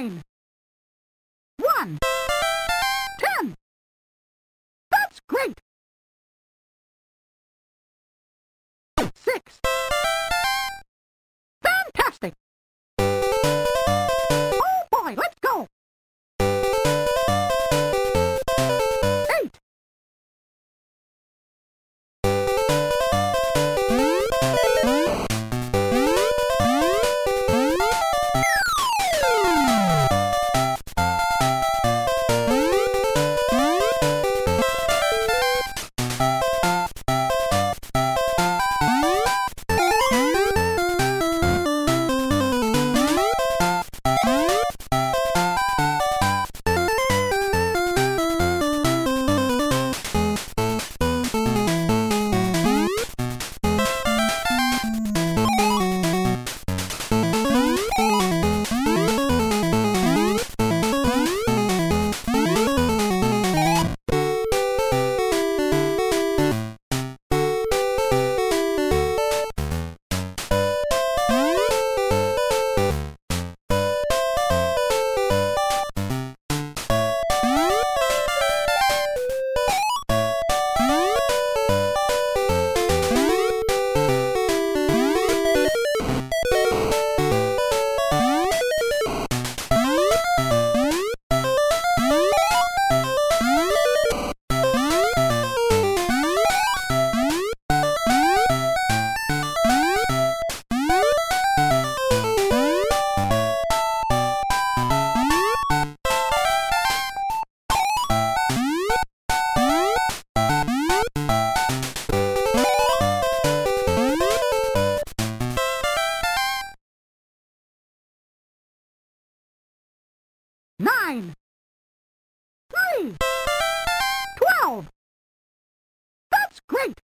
nine, one, ten. That's great. Nine, three, twelve. That's great.